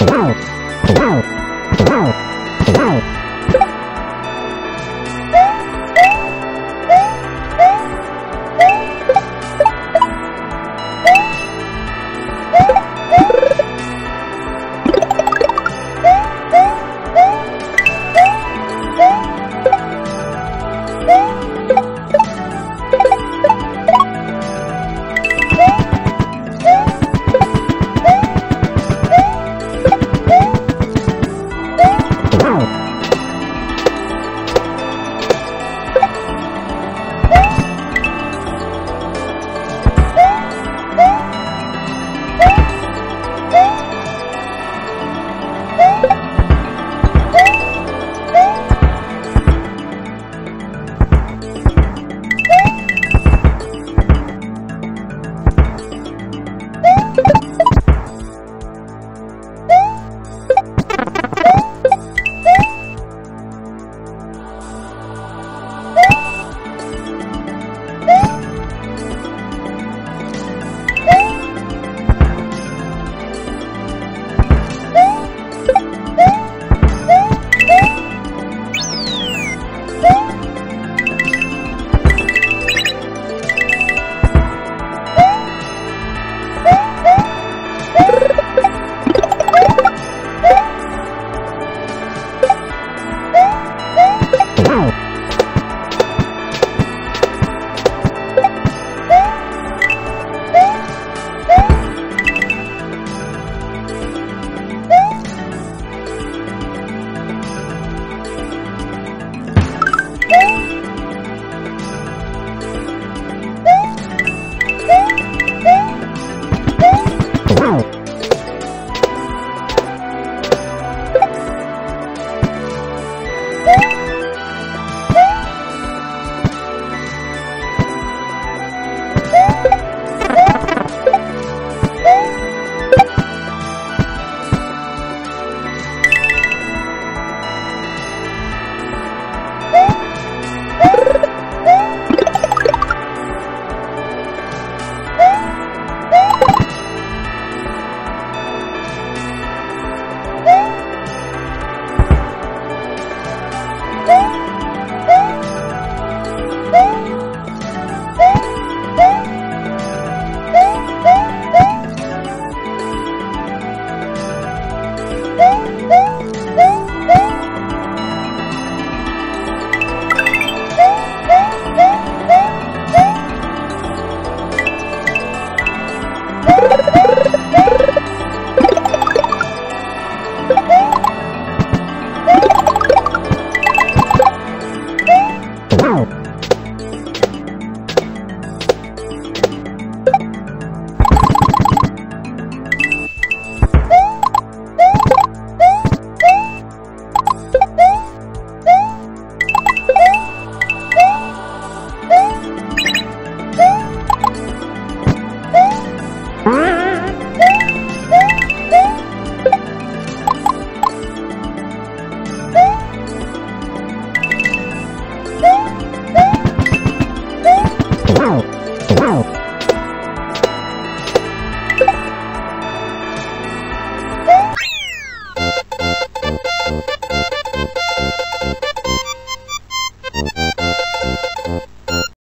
Wow.